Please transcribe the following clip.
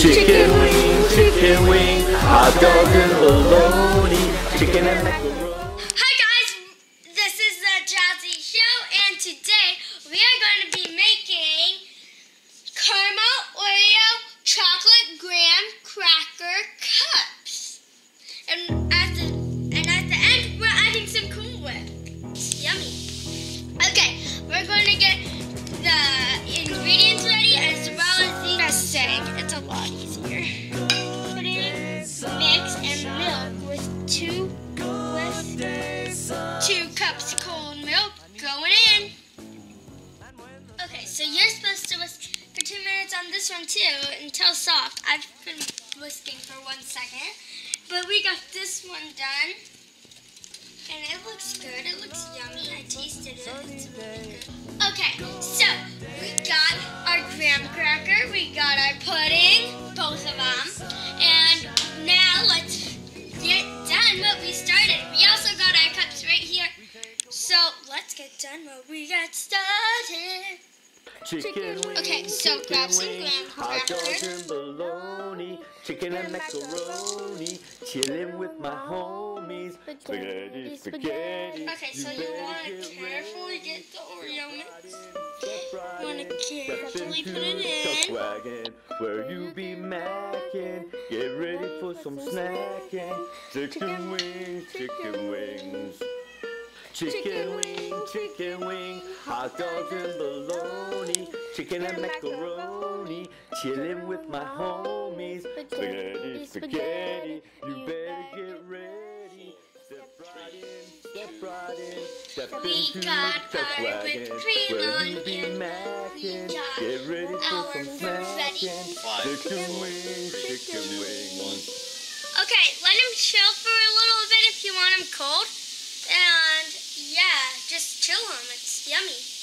Chicken wing, chicken wing, hot dog and bologna, chicken and macaroni. Hi guys, this is the Jozzi Show, and today we are going to be cups cold milk going in. Okay, so you're supposed to whisk for two minutes on this one too until soft. I've been whisking for one second, but we got this one done. And it looks good. It looks yummy. I tasted it. It's really good. Okay, so we got our graham cracker. We got our pudding, both of them. We got started. Chicken wing, Okay, so chicken grab some wing, graham hot dog crackers. and bologna, chicken and macaroni, chilling with my homies, spaghetti, spaghetti. Okay, so you want to carefully get the Oreo mix. Right wanna in, carefully put it in. wagon, where you be macking. Get ready for some snacking. Chicken wings, chicken wings. Chicken wing, chicken wing, hot dogs and bologna, chicken and macaroni, chilling with my homies. Spaghetti, spaghetti, you better get ready. Step right in, step right in, step We into got the our wagon, cream where on you be here. macking. Get ready for our some snacking. Chicken wing, chicken wings. Okay, let him chill for a little bit if you want him cold. Chill him. It's yummy.